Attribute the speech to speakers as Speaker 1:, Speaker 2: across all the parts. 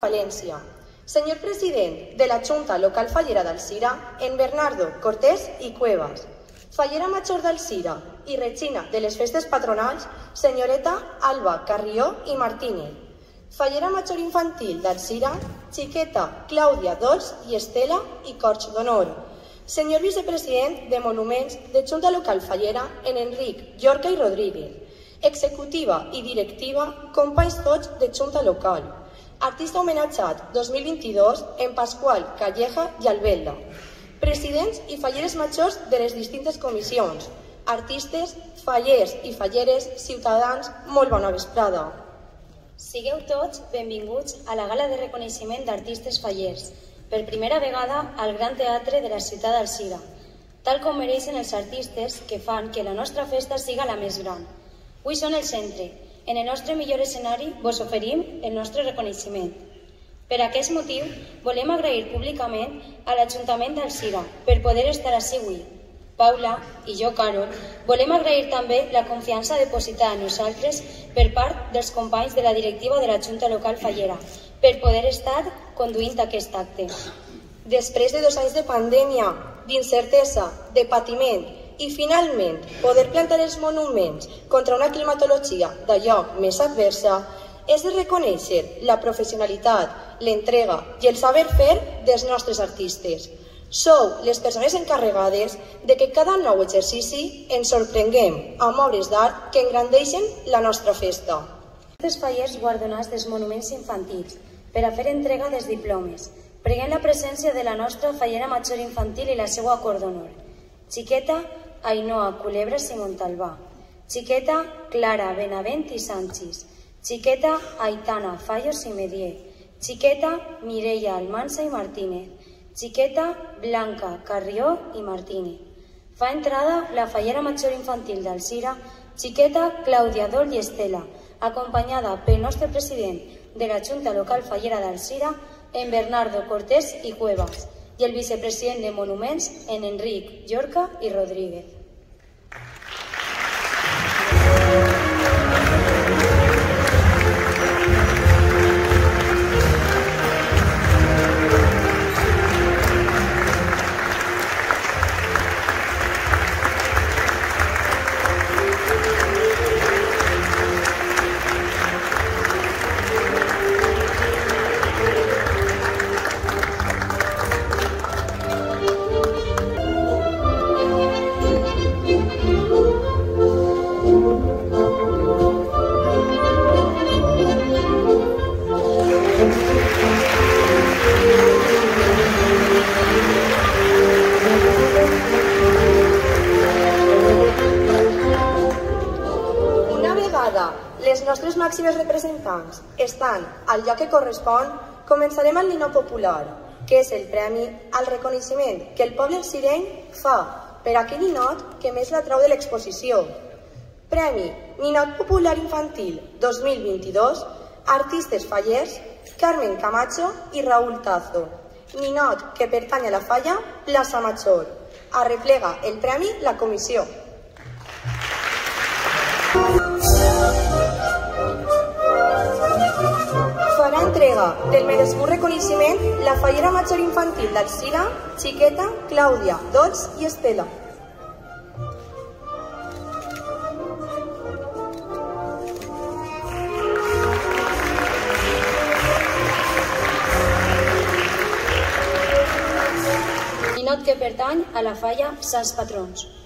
Speaker 1: Valencia. Señor president de la Junta Local Fallera d'Alcira, en Bernardo Cortés i Cuevas. Fallera Major d'Alcira i Regina de les festes patronals, senyoreta Alba Carrió i Martínez. Fallera Major Infantil d'Alcira, xiqueta Clàudia Dols i Estela i Corx d'Honor. Senyor vicepresident de Monuments de Junta Local Fallera en Enric Llorca i Rodríguez. Executiva i directiva, companys tots de Junta Local. Artista homenatjat 2022 en Pasqual Calleja i Albelda. Presidents i falleres majors de les distintes comissions. Artistes, fallers i falleres, ciutadans, molt bona vesprada.
Speaker 2: Sigueu tots benvinguts a la gala de reconeixement d'artistes fallers, per primera vegada al Gran Teatre de la ciutat d'Alcira, tal com mereixen els artistes que fan que la nostra festa siga la més gran. Avui són el centre. En el nostre millor escenari vos oferim el nostre reconeixement. Per aquest motiu, volem agrair públicament a l'Ajuntament d'Alcira per poder estar així avui. Paula i jo, Carol, volem agrair també la confiança depositada en nosaltres per part dels companys de la directiva de la Junta Local Fallera per poder estar conduint aquest acte.
Speaker 1: Després de dos anys de pandèmia, d'incertesa, de patiment i, finalment, poder plantar els monuments contra una climatologia d'allò més adversa, és de reconèixer la professionalitat, l'entrega i el saber fer dels nostres artistes. Sou les persones encarregades de que cada nou exercici ens sorprenguem amb obres d'art que engrandeixen la nostra festa.
Speaker 2: Els fallers guardonats dels monuments infantils per a fer entrega dels diplomes. Preguem la presència de la nostra fallera major infantil i la seva acord d'honor. Xiqueta Ainhoa Culebres i Montalbà. Xiqueta Clara Benavent i Sanchis. Xiqueta Aitana Fallos i Medier. Xiqueta Mireia Almansa i Martínez. Xiqueta Blanca Carrió i Martínez. Fa entrada la fallera major infantil d'Alcira, xiqueta Clàudia Dol i Estela, acompanyada pel nostre president de la Junta Local Fallera d'Alcira, en Bernardo Cortés i Cuevas, i el vicepresident de Monuments, en Enric Llorca i Rodríguez.
Speaker 1: Representants estan al lloc que correspon, començarem el Ninot Popular, que és el premi al reconeixement que el poble sireny fa per aquell ninot que més l'atrau de l'exposició. Premi Ninot Popular Infantil 2022, artistes fallers, Carmen Camacho i Raúl Tazo. Ninot que pertany a la falla Plaça Major. Arreplega el premi la comissió. Farà entrega del merescut reconeixement la fallera major infantil d'Alcira, Xiqueta, Clàudia, Dols i Estela.
Speaker 2: Que pertany a la falla Sants Patrons.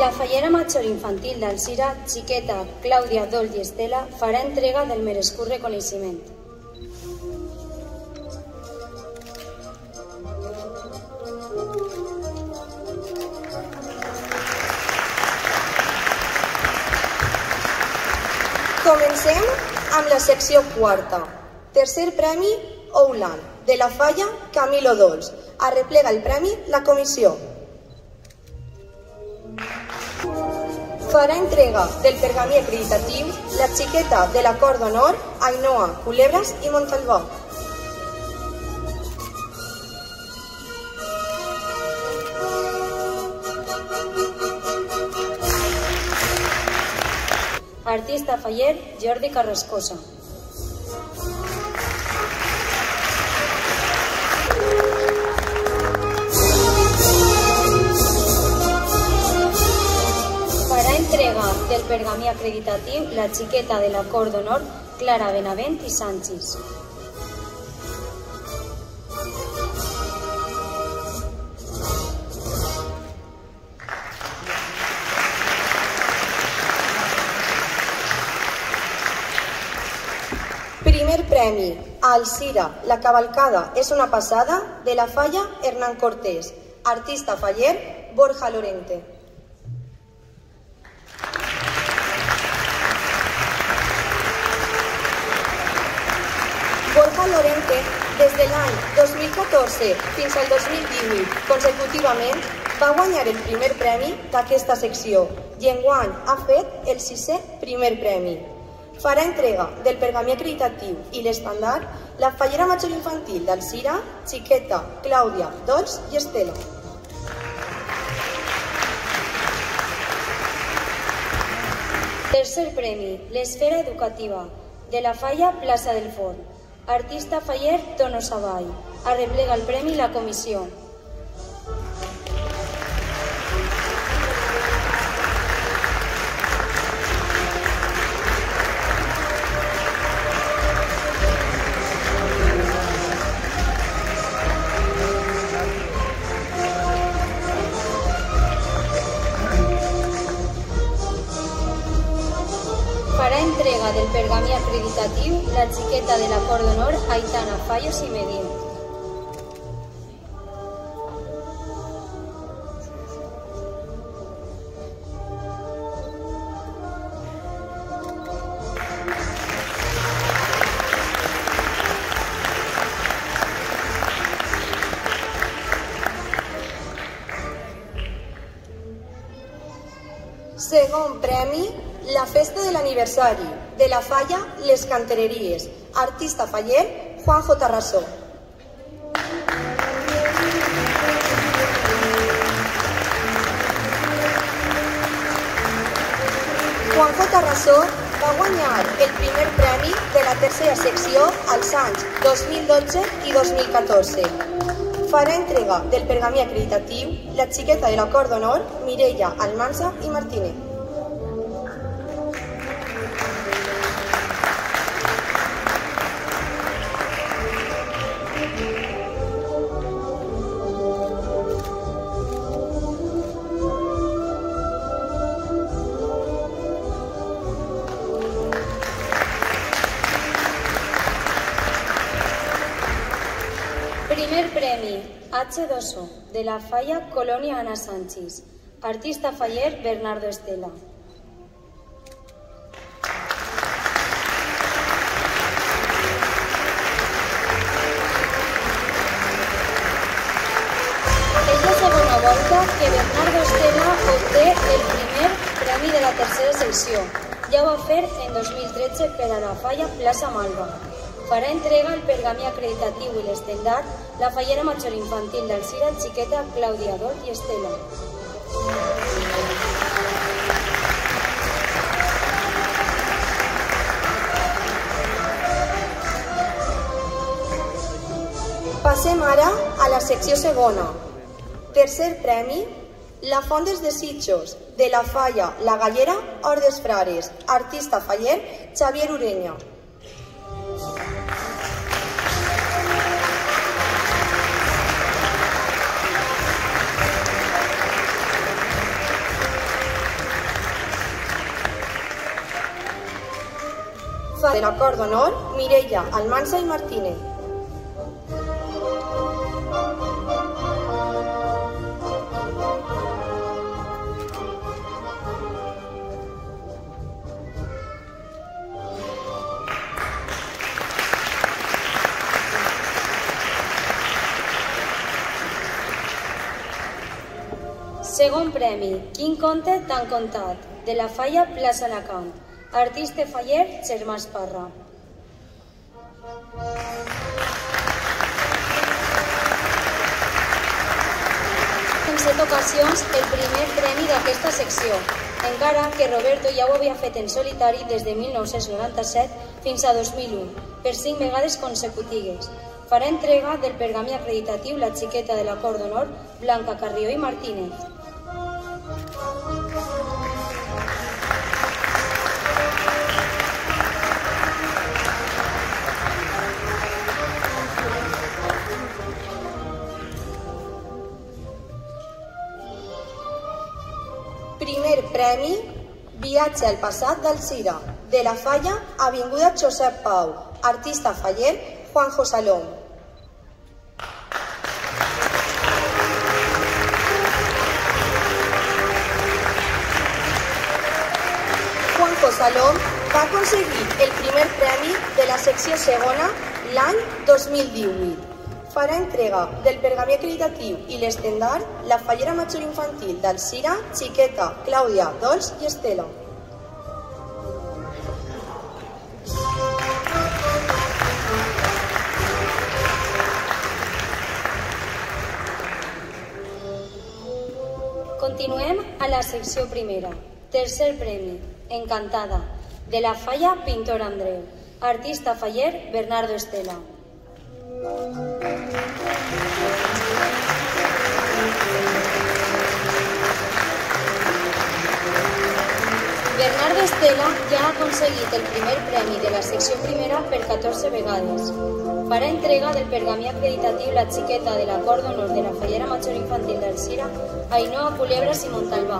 Speaker 2: La fallera major infantil d'Alcira, xiqueta Clàudia Dol i Estela, farà entrega del merescut reconeixement.
Speaker 1: Comencem amb la secció quarta. Tercer premi Oulan, de la falla Camilo Dols. Arreplega el premi la comissió. Farà entrega del pergamí acreditatiu la xiqueta de l'acord d'honor Ainhoa Culebres i Montalbà.
Speaker 2: Artista faller, Jordi Carrascosa. Del pergamí acreditatiu la xiqueta de l'acord d'honor Clara Benavent i Sánchez.
Speaker 1: Primer premi Alcira, la cavalcada és una passada de la falla Hernán Cortés, artista faller Borja Lorente. Borja Lorente, des de l'any 2014 fins al 2018, consecutivament, va guanyar el primer premi d'aquesta secció i enguany ha fet el sisè primer premi. Farà entrega del pergamí acreditatiu i l'estandard la fallera major infantil d'Alcira, Xiqueta, Clàudia, Dols i Estela.
Speaker 2: Tercer premi, l'esfera educativa, de la falla Plaça del Forn. Artista faller Tono Savall. Arreplega el premi la comissió. Fallos i Medina.
Speaker 1: Segon premi, la festa de l'aniversari de la falla Les Cantereries, artista faller Juanjo Tarrasó. Juanjo Tarrasó va guanyar el primer premi de la tercera secció als anys 2012 i 2014. Farà entrega del pergamí acreditatiu la xiqueta de l'acord d'honor Mireia Almansa i Martínez.
Speaker 2: H2O, de la falla Colònia Ana Sánchez. Artista faller Bernardo Estela. És la segona volta que Bernardo Estela obté el primer premi de la tercera secció. Ja ho va fer en 2013 per a la falla Plaça Malva. Farà entrega el pergamí acreditatiu i l'estendard la fallera major infantil d'Alcira, xiqueta Clàudia Dol i Estela.
Speaker 1: Passem ara a la secció segona. Tercer premi, la Font dels Desitjos, de la Falla, la Gallera, Hort Frares, artista faller Xavier Urenya. Fa de l'acord d'honor Mireia Almansa i Martínez.
Speaker 2: Segon premi, Quin conte tan contat, de la falla Plaça Alacant. Artista faller Germà Esparra. En set ocasions el primer premi d'aquesta secció. encara que Roberto ja ho havia fet en solitari des de 1997 fins a 2001, per cinc vegades consecutives. Farà entrega del pergamí acreditatiu la xiqueta de la Cor d'Honor, Blanca Carrió i Martínez.
Speaker 1: Viatge al passat d'Alcira, de la Falla, Avinguda Josep Pau, artista faller, Juanjo Salom. Juanjo Salom va aconseguir el primer premi de la secció segona l'any 2018 farà entrega del pergamí acreditatiu i l'estendard la fallera major infantil d'Alcira, Xiqueta, Clàudia, Dols i Estela.
Speaker 2: La secció primera. Tercer premi, Encantada, de la Falla Pintor Andreu. Artista faller, Bernardo Estela. Bernardo Estela ja ha aconseguit el primer premi de la secció primera per 14 vegades. Farà entrega del pergamí acreditatiu La xiqueta de la Cor d'Honor de la Fallera Major Infantil del Cira, Ainhoa Culebras i Montalbà.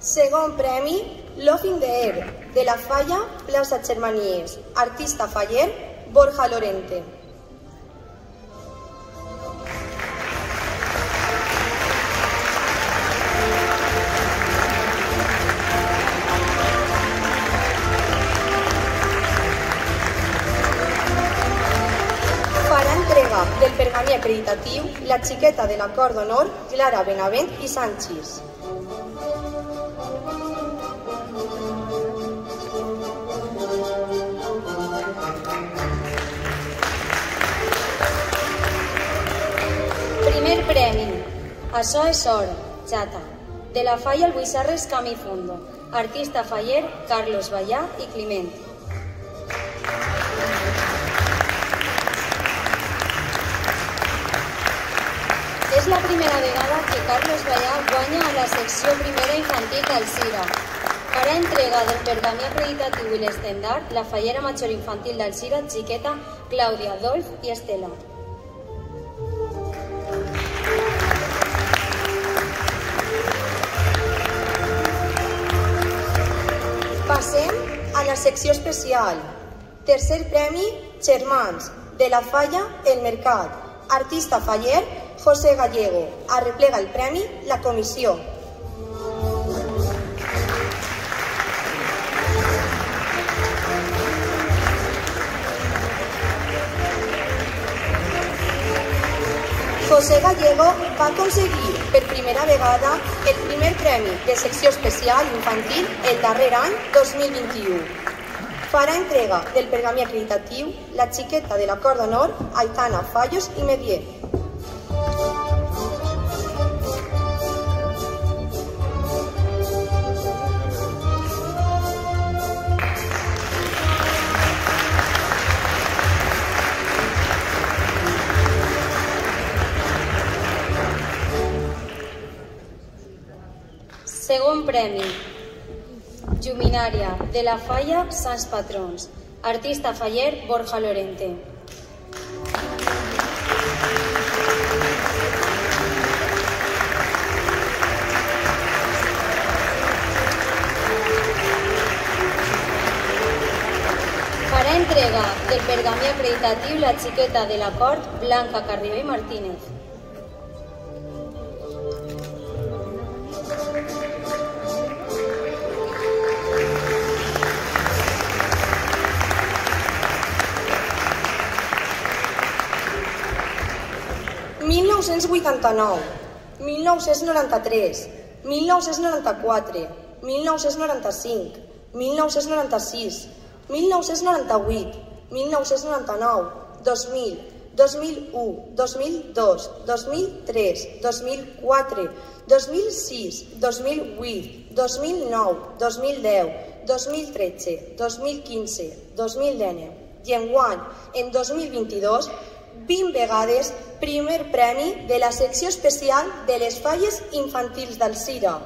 Speaker 1: Segon premi, Love in the Air, de la Falla, plaça Germanies. Artista faller, Borja Lorente. Farà entrega del pergamí acreditatiu la xiqueta de la Cor d'Honor, Clara Benavent i Sanchis.
Speaker 2: Això és or, xata. De la falla el Buissarres Camí Fondo. Artista faller, Carlos Vallà i Climent. És la primera vegada que Carlos Vallà guanya a la secció primera infantil d'Alcira. Farà entrega del pergamí acreditatiu i l'estendard la fallera major infantil d'Alcira, Xiqueta, Clàudia, Adolf i Estela.
Speaker 1: Passem a la secció especial. Tercer premi, Germans, de la Falla, El Mercat. Artista faller, José Gallego. Arreplega el premi, la comissió. José Gallego va aconseguir per primera vegada el primer premi de secció especial infantil el darrer any 2021. Farà entrega del pergamí acreditatiu la xiqueta de la Cor d'Honor Aitana Fallos i Medier.
Speaker 2: Premi. Lluminària, de la Falla, Sants Patrons. Artista faller, Borja Lorente. Farà entrega del pergamí acreditatiu la xiqueta de la cort Blanca Carrió i Martínez.
Speaker 1: ...1989, 1993, 1994, 1995, 1996, 1998, 1999, 2000, 2001, 2002, 2003, 2004, 2006, 2008, 2009, 2010, 2013, 2015, 2019 i enguany, en 2022, 20 vegades primer premi de la secció especial de les falles infantils del Cira.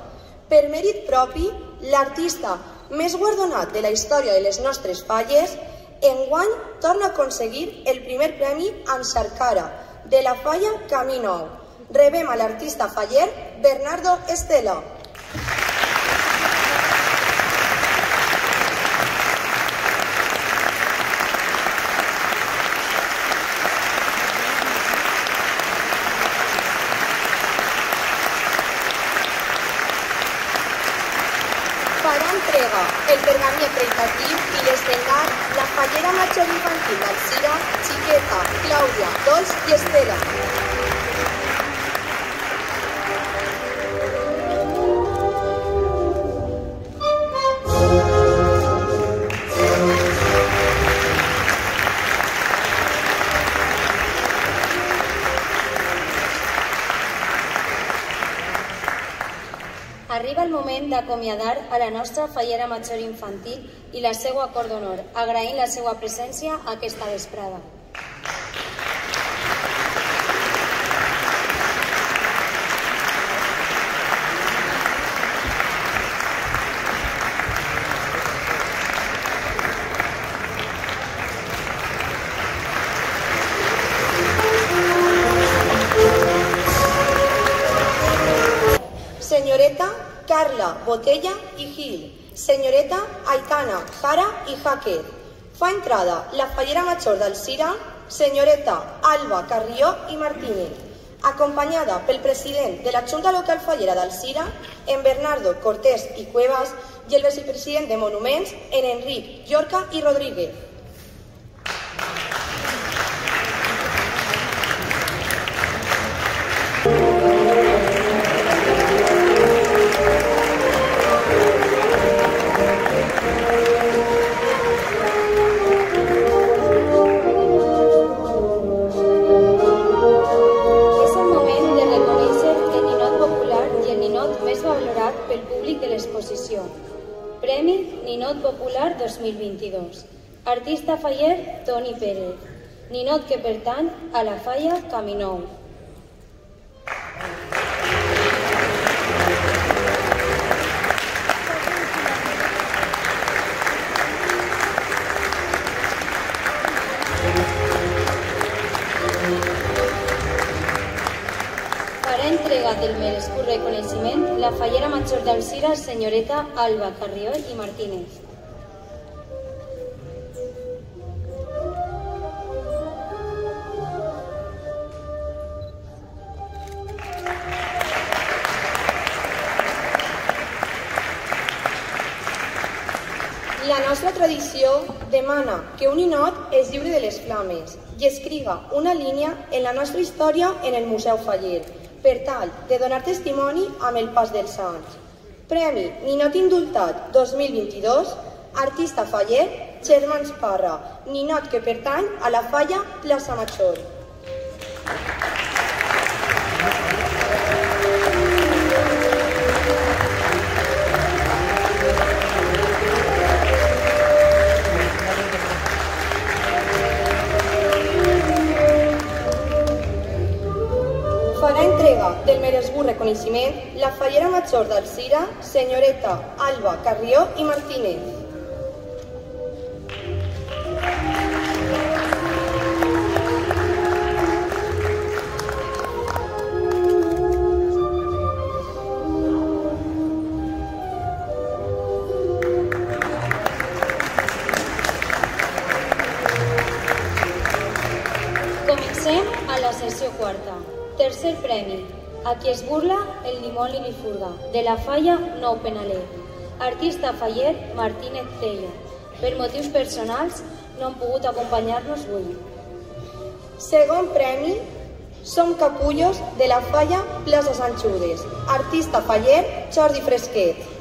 Speaker 1: Per mèrit propi, l'artista més guardonat de la història de les nostres falles, enguany torna a aconseguir el primer premi amb Sarkara, de la falla Camí Nou. Rebem a l'artista faller Bernardo Estela. Farà entrega el pergamí acreditatiu i l'estendard la fallera major infantil d'Alcira, Xiqueta, Clàudia, Dols i Estela.
Speaker 2: D'acomiadar a la nostra fallera major infantil i la seva acord d'honor, agraint la seva presència aquesta vesprada.
Speaker 1: Botella y Gil. Señoreta Aitana Jara y Jaque. Fa entrada la fallera major d'Alcira, señoreta Alba Carrió i Martínez, acompanyada pel president de la Junta Local Fallera d'Alcira, en Bernardo Cortés i Cuevas, i el vicepresident de Monuments, en Enric Llorca i Rodríguez.
Speaker 2: Artista faller Toni Pérez. Ninot que pertany a la falla Caminou. Del merescut reconeixement la fallera major d'Alcira, senyoreta Alba Carrió i Martínez.
Speaker 1: Demana que un ninot es lliure de les flames i escriga una línia en la nostra història en el Museu Faller, per tal de donar testimoni amb el pas dels anys. Premi Ninot Indultat 2022, artista faller, Germans Parra, ninot que pertany a la falla Plaça Major. Farà major d'Alcira, senyoreta Alba Carrió i Martínez.
Speaker 2: Comencem a la quarta. Tercer premi. A qui es burla, el limón li furga, de la falla Nou Penaler. Artista faller Martínez Tello. Per motius personals no han pogut acompanyar-nos avui.
Speaker 1: Segon premi, Som capullos de la falla Plaça Sant Judes. Artista faller, Jordi Fresquet.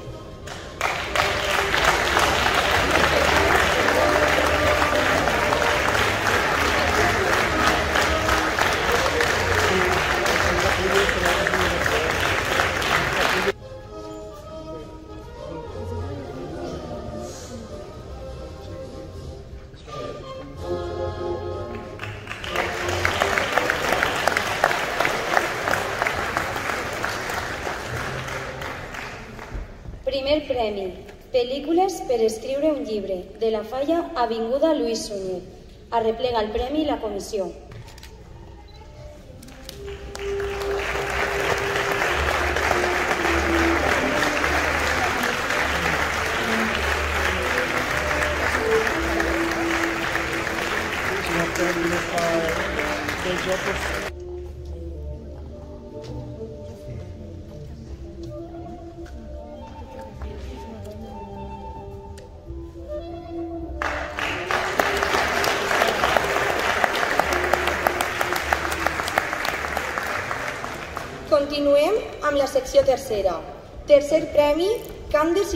Speaker 2: Primer premi. Pel·lícules per escriure un llibre, de la falla Avinguda Lluís Sunyer. Arreplega el premi la comissió.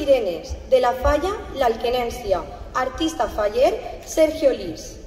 Speaker 1: Sirenes, de la falla L'Alquenència. Artista faller, Sergio Lis.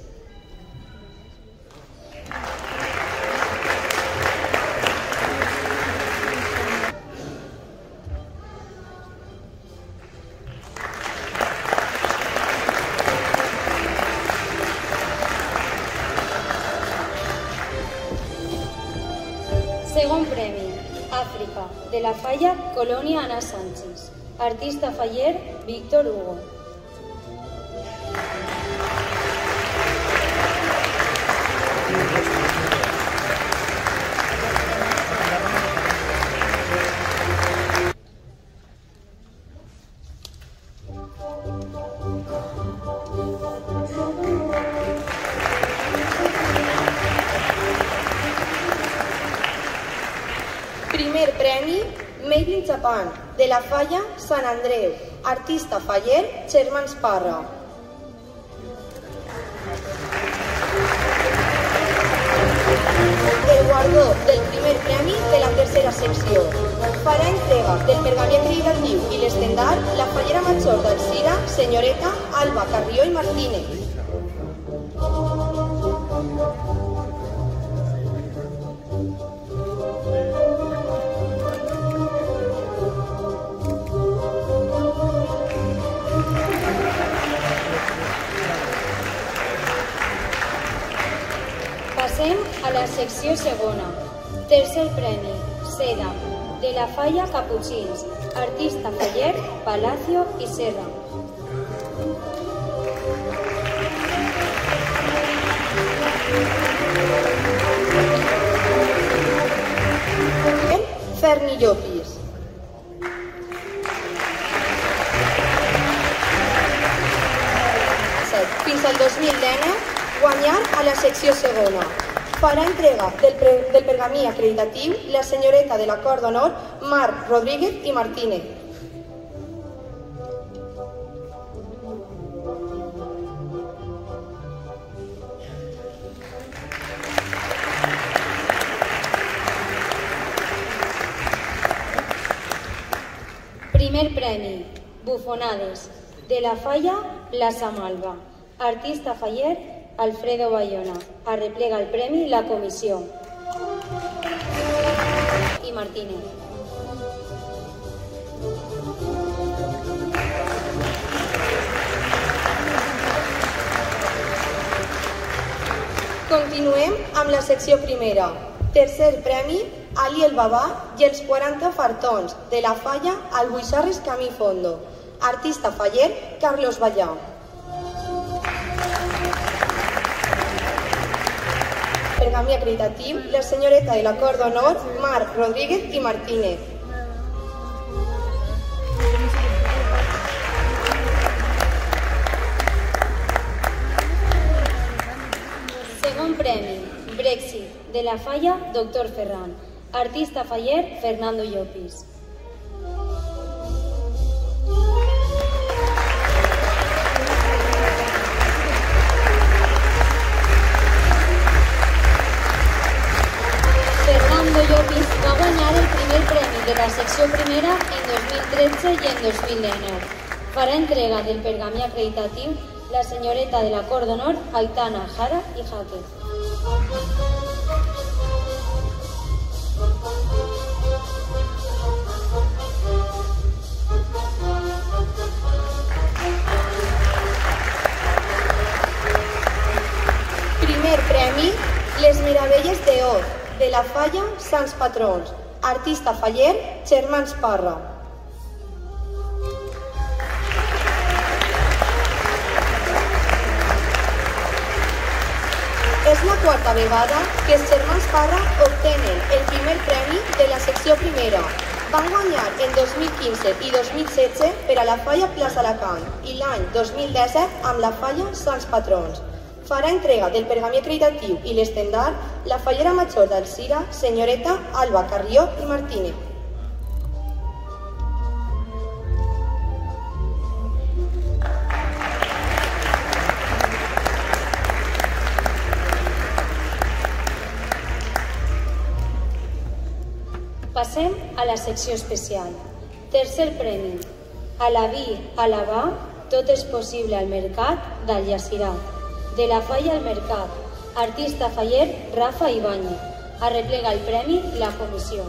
Speaker 2: Artista faller Víctor Hugo.
Speaker 1: De la falla Sant Andreu. Artista faller, Germans Parra. El guardó del primer premi de la tercera secció. Farà entrega del pergamí acreditatiu i l'estendard la fallera major d'Alcira, senyoreta Alba Carrió i Martínez.
Speaker 2: Segona. Tercer premi, Seda, de la falla Caputxins. Artista faller Palacio i Serra.
Speaker 1: Ferni Llopis. Fins al 2019, guanyar a la secció segona. Farà entrega del, pre, del pergamí acreditatiu la senyoreta de l'acord d'honor Marc Rodríguez i Martínez.
Speaker 2: Primer premi, Bufonades, de la falla Plaça Malva. Artista faller Alfredo Bayona. Arreplega el premi la comissió. I Martínez.
Speaker 1: Continuem amb la secció primera. Tercer premi, Ali el Babà i els 40 fartons de la falla Albuixarres Camí Fondo. Artista faller, Carlos Vallà. Pergamí acreditatiu, la senyoreta de l'acord d'honor, Marc Rodríguez i Martínez.
Speaker 2: Segon premi, Brexit, de la falla Doctor Ferran. Artista faller Fernando Llopis. 2013 i en 2019. Farà entrega del pergamí acreditatiu la senyoreta de la Cor d'Honor Aitana Jara i Jaque.
Speaker 1: Primer premi, Les Meravelles d'Or, de la Falla Sants Patrons, artista faller, Germans Parra. És la quarta vegada que els germans Parra obtenen el primer premi de la secció primera. Van guanyar en 2015 i 2016 per a la falla Plaça Alacant i l'any 2017 amb la falla Sants Patrons. Farà entrega del pergamí acreditatiu i l'estendard la fallera major d'Alcira, senyoreta Alba Carrió i Martínez.
Speaker 2: Passem a la secció especial. Tercer premi. A la vi, a la va, tot és possible al mercat d'Aljacirat. De la falla al mercat. Artista faller Rafa Ibáñez. Arreplega el premi la comissió.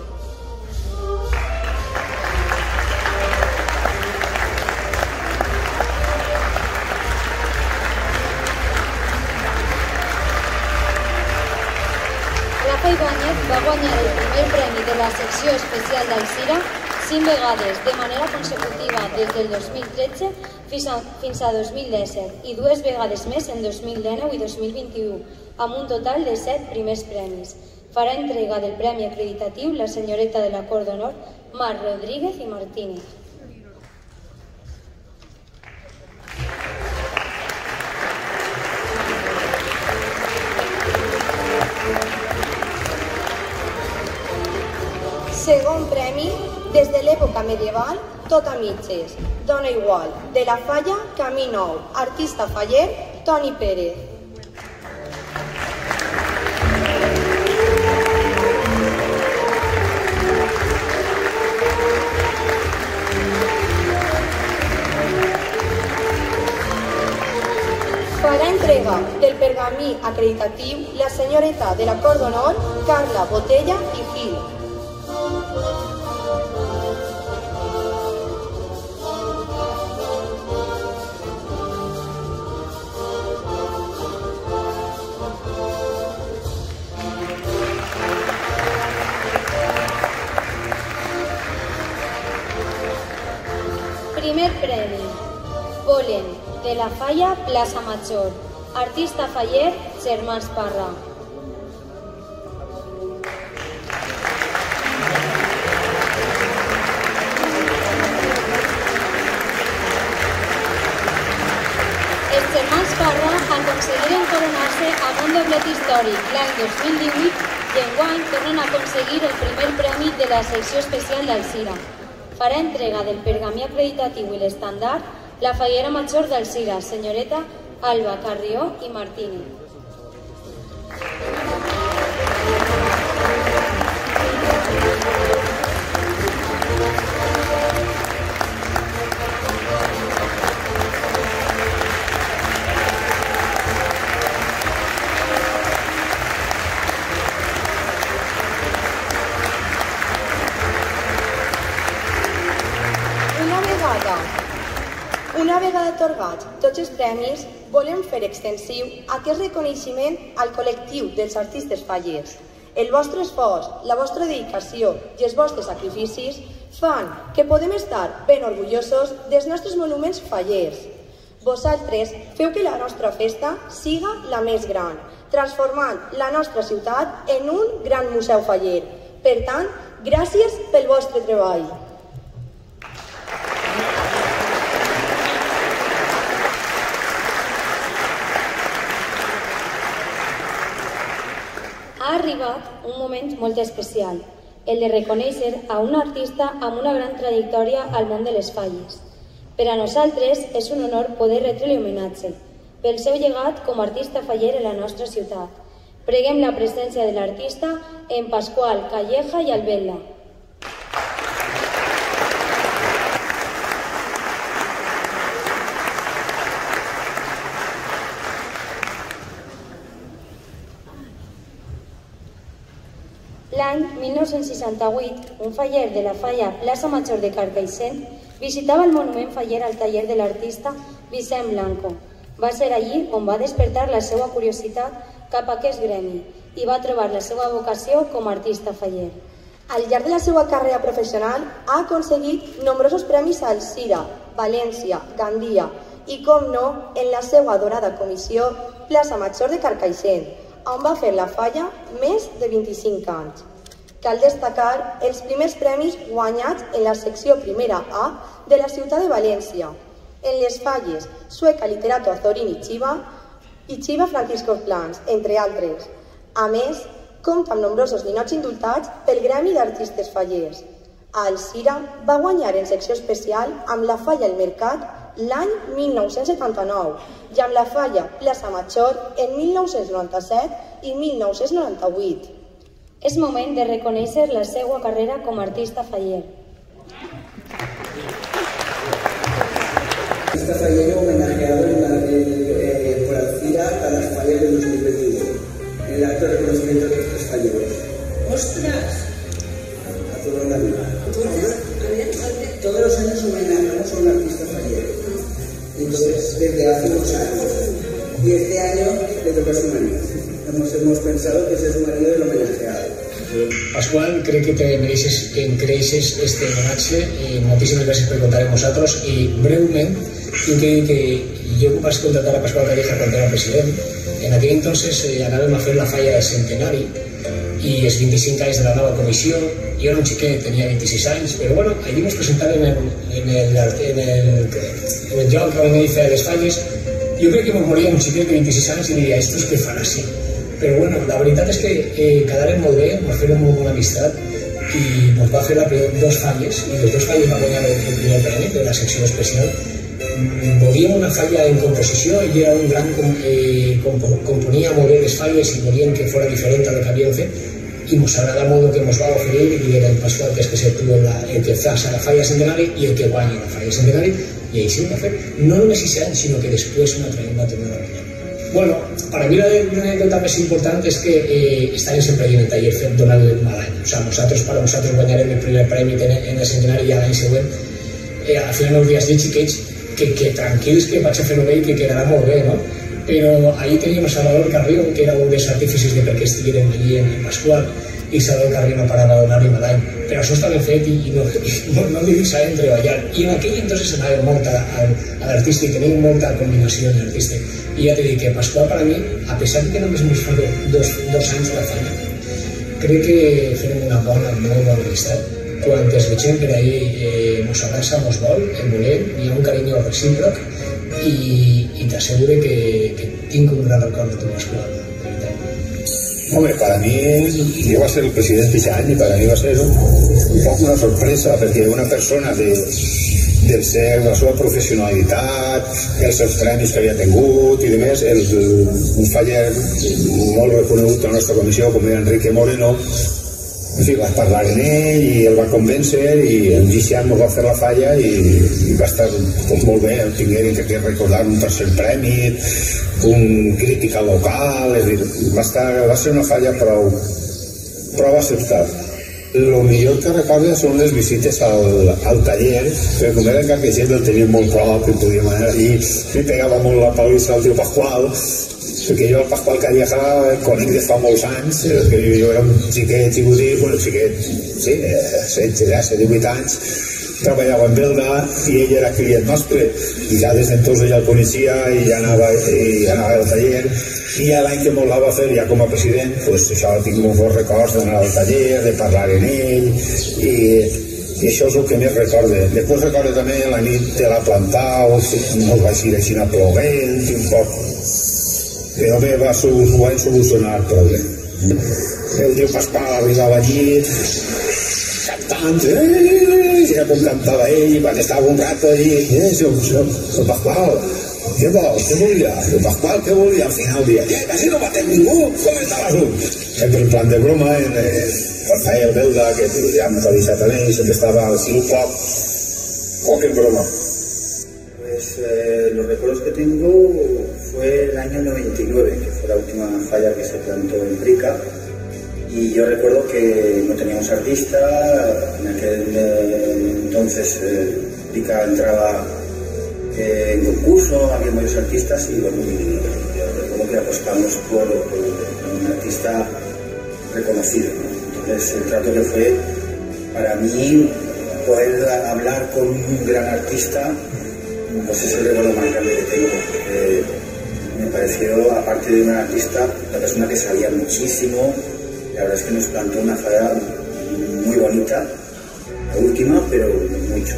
Speaker 2: Rafa Ibáñez va guanyar el primer premi de la secció especial d'Alcira cinc vegades de manera consecutiva des del 2013 fins a, fins a 2017 i dues vegades més en 2019 i 2021, amb un total de set primers premis. Farà entrega del premi acreditatiu la senyoreta de la Cor d'Honor, Mar Rodríguez i Martínez.
Speaker 1: L'època medieval, tot a mitges. Dona igual, de la falla Camí Nou, artista faller, Toni Pérez. Farà entrega del pergamí acreditatiu la senyoreta de la Cor d'Honor, Carla Botella i Gil.
Speaker 2: La falla Plaça Major. Artista faller, Germans Parra. Els germans Parra aconseguiren coronar-se amb un doblet històric l'any 2018 i enguany tornen a aconseguir el primer premi de la secció especial d'Alcira. Farà entrega del pergamí acreditatiu i l'estandard la fallera major d'Alcira, senyoreta Alba Carrió i Martínez.
Speaker 1: Extensiu aquest reconeixement al col·lectiu dels artistes fallers. El vostre esforç, la vostra dedicació i els vostres sacrificis fan que podem estar ben orgullosos dels nostres monuments fallers. Vosaltres feu que la nostra festa siga la més gran, transformant la nostra ciutat en un gran museu faller. Per tant, gràcies pel vostre treball.
Speaker 2: Ha arribat un moment molt especial, el de reconèixer a un artista amb una gran trajectòria al món de les falles. Per a nosaltres és un honor poder retre-li homenatge pel seu llegat com a artista faller en la nostra ciutat. Preguem la presència de l'artista en Pasqual, Calleja i Albella. L'any 1968, un faller de la falla Plaça Major de Carcaixent visitava el monument faller al taller de l'artista Vicent Blanco. Va ser allí on va despertar la seva curiositat cap a aquest gremi i va trobar la seva vocació com a artista faller.
Speaker 1: Al llarg de la seva carrera professional ha aconseguit nombrosos premis al Cira, València, Gandia i, com no, en la seva adorada comissió Plaça Major de Carcaixent, on va fer la falla més de 25 anys. Cal destacar els primers premis guanyats en la secció primera A de la ciutat de València, en les falles Sueca Literato Azorín i Chiva i Chiva Francisco Plans, entre altres. A més, compta amb nombrosos ninots indultats pel Gremi d'Artistes Fallers. A Alcira va guanyar en secció especial amb la falla El Mercat l'any 1979 i amb la falla Plaça Major en 1997 i 1998.
Speaker 2: És moment de reconèixer la seva carrera com a artista faller.
Speaker 3: Esta fallero homenajeado en la, eh, por Alcira a las fallas de 2021, en el acto de reconocimiento de estos falleros.
Speaker 4: ¡Ostras!
Speaker 3: A toda la vida. Todos los años homenajeamos a un artista fallero. Entonces, desde hace unos años. Y este año le toca a su marido. Hemos, hemos pensado que ese es marido el homenajeado.
Speaker 5: Pasqual, crec que te mereixes, que creixes este homenatge i moltíssimes gràcies per comptar amb nosaltres i breument tinc que dir que vaig contratar a Pasqual Calleja quan era president en aquell entonces eh, anàvem a fer la falla de centenari i els 25 anys de la nova comissió jo era un xiquet, tenia 26 anys però bueno, allí ens presentàvem en, en, el, en, el, en el lloc on hi feia les falles jo crec que me moria un xiquet de 26 anys i diria, estos que fan així? Però bueno, la veritat és que eh, quedaren molt bé, ens feren molt bona amistat i ens va fer la, dos falles i les dues falles va guanyar el, el primer premi de la secció especial. Mm, volíem una falla en composició, ell era un gran com, eh, compo, componia molt bé les falles que fora diferent a lo que havíem fet i ens agrada molt el que ens va oferir i era el Pasqual que és que s'actua el que fa la falla centenari i el que guanya la falla centenari i així ho va fer, no només 6 anys sinó que després una altra va Bueno, para mí una anécdota más importante es que eh, está en el taller Donald del Malaño. O sea, nosotros, para nosotros gañar el primer premio en, en el centenario e a Gain Següent, eh, al final nos días de xiquets que, que tranquilos que vaig a fer-ho bé i que quedarà molt bé, no? Però ahí teníamos a Salvador Carrión, que era un dels artífices de per què estiguérem allí en, en Pascual, i Salvador Carrió no parava de donar-li mal any. Però això ben fet i, no, no, no li sabem treballar. I en aquell entonces anava molt a, a, a l'artista i tenim molta combinació en l'artista. I ja t'he dit que Pasqual per a mi, a pesar que només ens fa dos, dos anys de falla, crec que farem una bona, molt bona amistat. Quan ens vegem per ahí, eh, mos abraça, mos vol, en volem, hi ha un carinyo recíproc i, i t'asseguro que, que tinc un gran record de tu, Pasqual.
Speaker 6: Hombre, para mí, yo va a ser el presidente este año y para mí va a ser un, un poco una sorpresa, perquè una persona de, del ser, la seva professionalitat, els seus premis que havia tingut i demés, el, un faller molt reconegut a la nostra comissió, com era Enrique Moreno, en fi, vaig parlar amb ell i el va convèncer i en Gician ens va fer la falla i, i va estar doncs, molt bé, el tingueren que recordar un tercer premi, un crítica local, és dir, va, estar, va ser una falla prou, prou acceptable. El millor que recorda són les visites al, al taller, que com era en Carqueixet el teníem molt prop i podíem anar allí, li pegava molt la palissa al tio Pasqual, perquè jo el Pasqual Calleja conec de fa molts anys, eh, que jo era un xiquet xicotit, bueno, xiquet, sí, 16, 18 anys, treballava en belga i ell era client nostre. I ja des d'entonces ja el coneixia i ja anava, i anava al taller. I ja l'any que molt la va fer ja com a president pues, això tinc molt bons records d'anar al taller, de parlar amb ell i, i això és el que més recorde. Després recordo també la nit de la plantada no vaig ir així a plovent un poc però bé va, ho vam solucionar prou bé el tio Pascal arribava allí cantant eh, ja com cantava ell quan estava un rato allí eh, el, el, el Pasqual què vol? Què volia? El Pasqual què volia? Al final dia, eh, quasi no matem ningú, com estava tu? Sempre en plan de broma, en, eh, quan feia el Belda, que ja ha deixat a ell, sempre estava así un poc, poc en broma.
Speaker 3: Pues eh, los recuerdos que tengo fue el año 99, que fue la última falla que se plantó en Brica. Y yo recuerdo que no teníamos artista, en aquel eh, entonces eh, entraba eh, en concurso, había varios artistas y bueno, yo recuerdo que apostamos por, por un artista reconocido. ¿no? Entonces el trato que fue para mí poder hablar con un gran artista, pues es el recuerdo más grande que tengo. Pareció, aparte de un artista, una persona que sabía muchísimo, la verdad es que nos plantó una falla muy bonita, la última, pero mucho.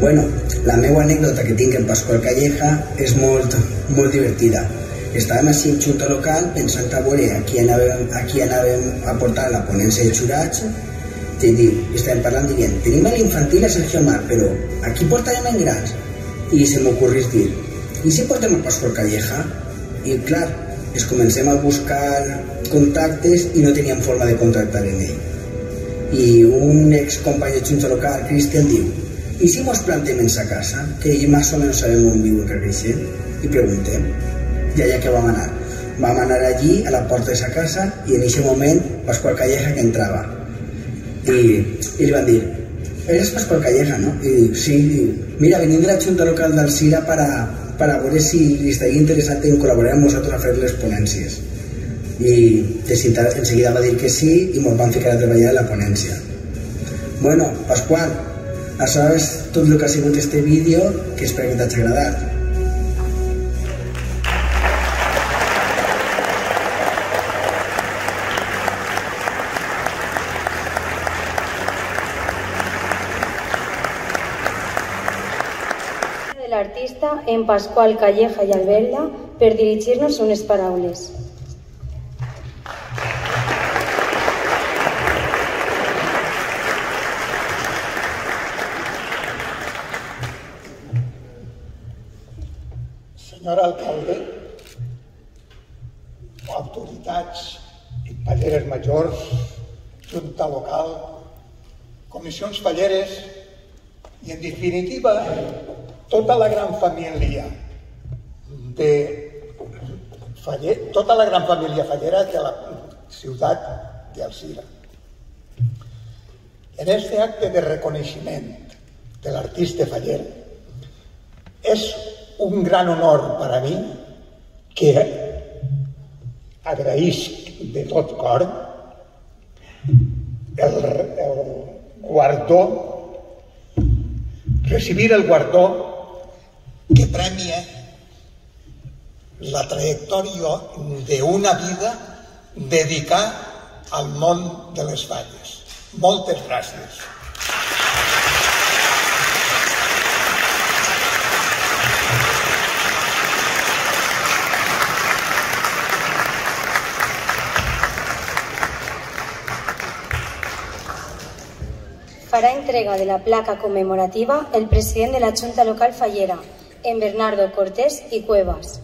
Speaker 4: Bueno, la meva anècdota que tinc en Pasqual Calleja és molt, molt divertida. Estàvem així en junta local pensant a veure a qui anàvem, a la ponència de xurats i dic, estàvem parlant dient, tenim a a Sergio Mar, però a qui portarem en grans? I se m'ocorrís dir, i si portem a Pasqual Calleja? I clar, es comencem a buscar contactes i no teníem forma de contactar en ell. I un ex company de junta local, Cristian, diu, i si mos plantem en sa casa, que ell més o menys sabem on viu el carrer i preguntem. I allà que vam anar? Vam anar allí, a la porta de sa casa, i en aquest moment Pasqual Calleja que entrava. I, i li van dir, eres Pasqual Calleja, no? I diu, sí, diu, mira, venim de la Junta Local d'Alcira para, para veure si li estaria interessat en col·laborar amb nosaltres a fer les ponències. I de seguida, enseguida va dir que sí i ens van ficar a treballar en la ponència. Bueno, Pasqual, això és tot el que ha sigut este vídeo, que espero que t'hagi agradat.
Speaker 2: En Pasqual Calleja i Albelda per dirigir-nos unes paraules.
Speaker 7: Senyor alcalde, autoritats i falleres majors, junta local, comissions falleres i, en definitiva, tota la gran família de faller, tota la gran família fallera de la ciutat d'Alcira. En este acte de reconeixement de l'artista faller és un gran honor per a mi que agraïsc de tot cor el, el guardó, recibir el guardó que premia la trajectòria d'una vida dedicada al món de les falles. Moltes gràcies.
Speaker 2: Farà entrega de la placa conmemorativa el president de la Junta Local Fallera, en Bernardo Cortés i Cuevas.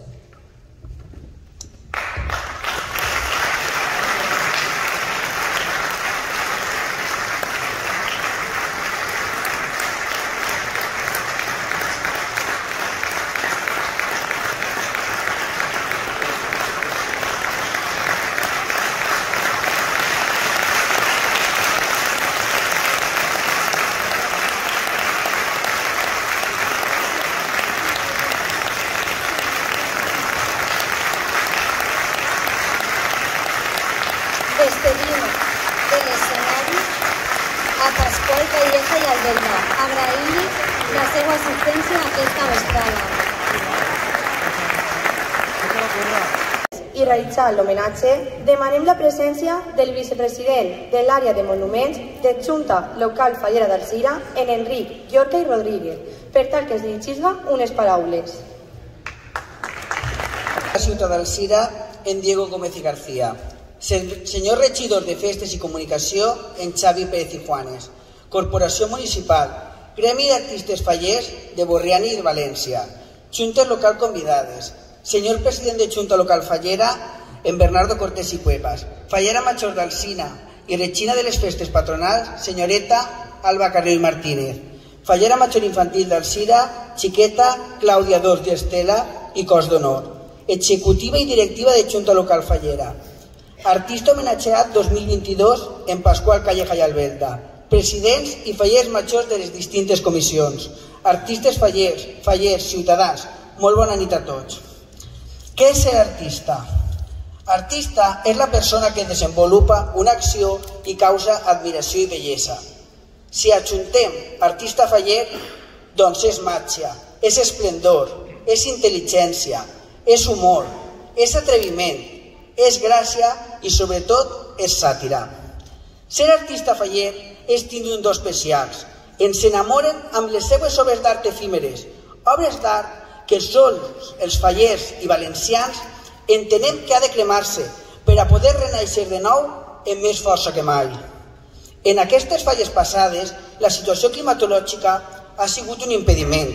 Speaker 2: Despedim de l'escenari a Pasqual Calleja i Alberta, agraint-li la seva assistència en aquesta vesprada.
Speaker 1: I realitzar l'homenatge, demanem la presència del vicepresident de l'àrea de monuments de Junta Local Fallera d'Alzira, en Enric Llorca i Rodríguez, per tal que es dirigisga unes paraules.
Speaker 8: la ciutat d'Alcira en Diego Gómez y García. Se- Senyor regidor de Festes i Comunicació en Xavi Pérez i Juanes. Corporació Municipal. Gremi d'Artistes Fallers de Borriana i de València. Juntes local convidades. Senyor president de Junta Local Fallera en Bernardo Cortés i Cuevas. Fallera Major d'Alcina i Regina de les Festes Patronals, senyoreta Alba Carrió i Martínez. Fallera Major Infantil d'Alcira, xiqueta Clàudia Dors i Estela i cos d'honor. Executiva i directiva de Junta Local Fallera. Artista homenatjat 2022 en Pasqual Calleja i Albelda. Presidents i fallers majors de les distintes comissions. Artistes fallers, fallers, ciutadans. Molt bona nit a tots. Què és ser artista? Artista és la persona que desenvolupa una acció i causa admiració i bellesa. Si adjuntem artista faller, doncs és màgia, és esplendor, és intel·ligència, és humor, és atreviment, és gràcia i sobretot és sàtira. Ser artista faller és tindre un dos especials. Ens enamoren amb les seues obres d'art efímeres, obres d'art que sols els fallers i valencians entenem que ha de cremar-se per a poder renaixer de nou amb més força que mai. En aquestes falles passades, la situació climatològica ha sigut un impediment,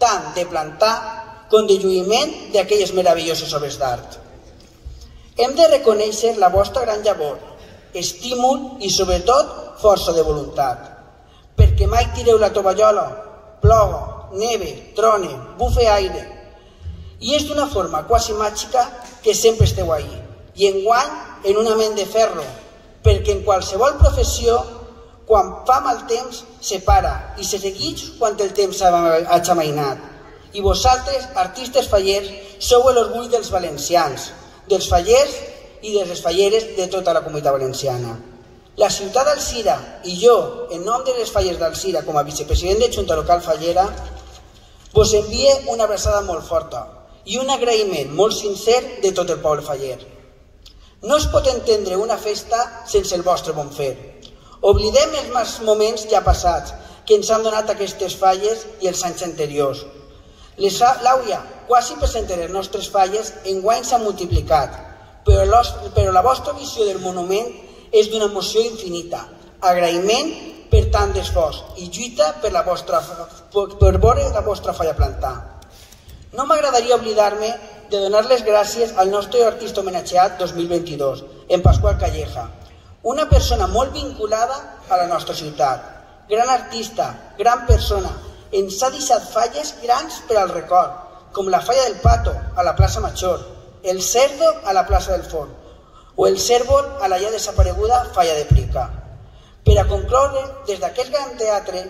Speaker 8: tant de plantar com de lluïment d'aquelles meravelloses obres d'art. Hem de reconèixer la vostra gran llavor, estímul i, sobretot, força de voluntat. Perquè mai tireu la tovallola, ploga, neve, trone, bufe aire. I és d'una forma quasi màgica que sempre esteu ahí. I enguany en una ment de ferro, perquè en qualsevol professió, quan fa mal temps, se para i se segueix quan el temps ha xamainat. I vosaltres, artistes fallers, sou l'orgull dels valencians, dels fallers i de les falleres de tota la comunitat valenciana. La ciutat d'Alcira i jo, en nom de les falles d'Alcira com a vicepresident de Junta Local Fallera, vos envie una abraçada molt forta i un agraïment molt sincer de tot el poble faller. No es pot entendre una festa sense el vostre bon fer. Oblidem els moments ja passats que ens han donat aquestes falles i els anys anteriors. L'àuia, quasi present les nostres falles, enguany s'ha multiplicat, però, però la vostra visió del monument és d'una emoció infinita. Agraïment per tant d'esforç i lluita per, la vostra, per veure la vostra falla plantar. No m'agradaria oblidar-me de donar les gràcies al nostre artista homenatjat 2022, en Pasqual Calleja, una persona molt vinculada a la nostra ciutat, gran artista, gran persona, ens ha deixat falles grans per al record, com la falla del Pato a la plaça Major, el Cerdo a la plaça del Font, o el Cèrvol a la ja desapareguda falla de Plica. Per a concloure, des d'aquest gran teatre,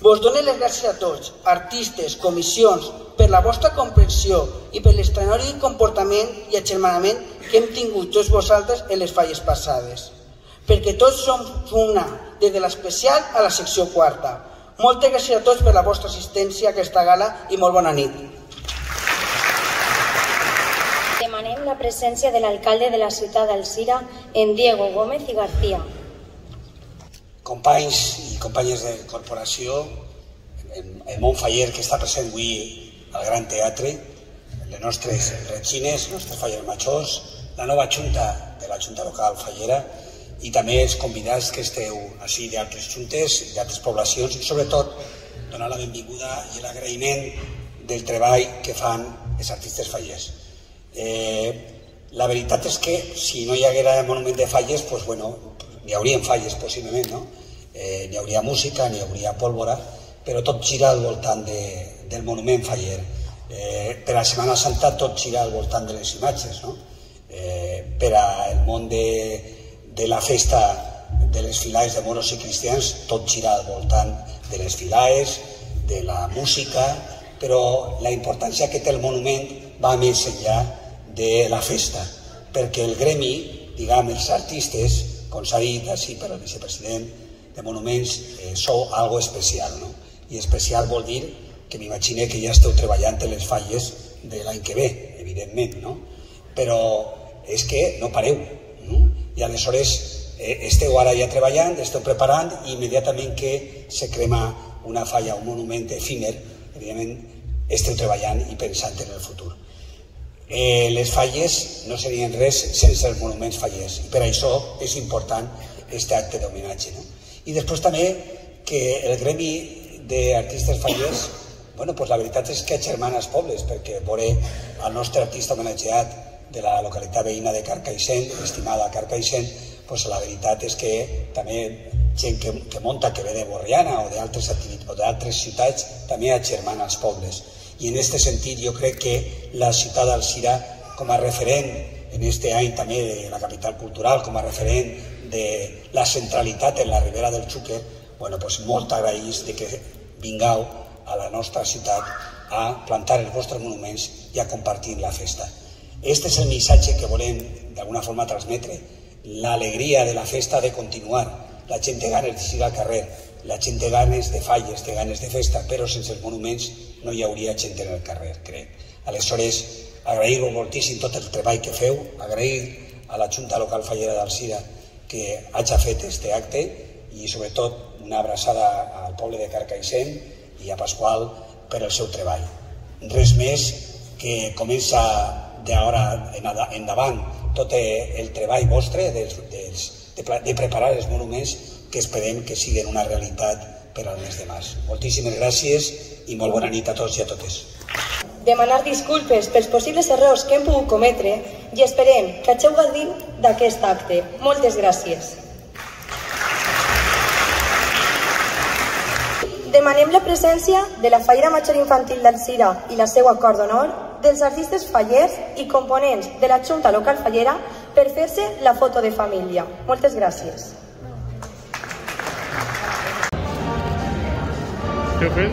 Speaker 8: vos dono les gràcies a tots, artistes, comissions, per la vostra comprensió i per l'extraordinari comportament i agermanament que hem tingut tots vosaltres en les falles passades. Perquè tots som una, des de l'especial a la secció quarta. Moltes gràcies a tots per la vostra assistència a aquesta gala i molt bona nit.
Speaker 2: Demanem la presència de l'alcalde de la ciutat d'Alcira, en Diego Gómez i García
Speaker 9: companys i companyes de corporació, el, el món faller que està present avui al Gran Teatre, les nostres regines, els nostres fallers majors, la nova junta de la Junta Local Fallera i també els convidats que esteu així d'altres juntes, d'altres poblacions i sobretot donar la benvinguda i l'agraïment del treball que fan els artistes fallers. Eh, la veritat és que si no hi haguera monument de falles, doncs, bueno, n'hi haurien falles possiblement, no? Eh, n'hi hauria música, n'hi hauria pólvora, però tot gira al voltant de, del monument faller. Eh, per a Setmana Santa tot gira al voltant de les imatges, no? Eh, per al món de, de la festa de les filaes de moros i cristians tot gira al voltant de les filaes, de la música, però la importància que té el monument va més enllà de la festa, perquè el gremi, diguem, els artistes, com s'ha dit així per al vicepresident de Monuments, eh, sou algo especial. No? I especial vol dir que m'imagine que ja esteu treballant en les falles de l'any que ve, evidentment, no? però és que no pareu. No? I aleshores eh, esteu ara ja treballant, esteu preparant i immediatament que se crema una falla, un monument efímer, evidentment esteu treballant i pensant en el futur eh, les falles no serien res sense els monuments fallers per això és important aquest acte d'homenatge. No? I després també que el gremi d'artistes fallers bueno, pues la veritat és que agermana els pobles perquè veure el nostre artista homenatjat de la localitat veïna de Carcaixent, estimada Carcaixent, pues la veritat és que també gent que, que monta, que ve de Borriana o d'altres o ciutats, també agermana els pobles. I en aquest sentit jo crec que la ciutat d'Alcira, com a referent en este any també de la capital cultural com a referent de la centralitat en la Ribera del Xúquer, bueno, pues molt agraïts de que vingueu a la nostra ciutat a plantar els vostres monuments i a compartir la festa. Este és el missatge que volem d'alguna forma transmetre. L'alegria de la festa de continuar. La gent té ganes de al carrer, la gent té ganes de falles, té ganes de festa, però sense els monuments no hi hauria gent en el carrer, crec. Aleshores, agrair-vos moltíssim tot el treball que feu, agrair a la Junta Local Fallera d'Alcira que hagi fet este acte i sobretot una abraçada al poble de Carcaixent i a Pasqual per el seu treball. Res més que comença d'ara endavant tot el treball vostre de, de, de, de preparar els monuments que esperem que siguin una realitat per al mes de març. Moltíssimes gràcies i molt bona nit a tots i a totes.
Speaker 1: Demanar disculpes pels possibles errors que hem pogut cometre i esperem que hageu gaudit d'aquest acte. Moltes gràcies. Demanem la presència de la Fallera Major Infantil d'Alcira i la seva acord d'honor, dels artistes fallers i components de la Junta Local Fallera per fer-se la foto de família. Moltes gràcies.
Speaker 10: stupid.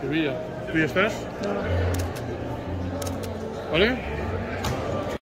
Speaker 10: ¿Qué ¿Tú ya estás? ¿Vale?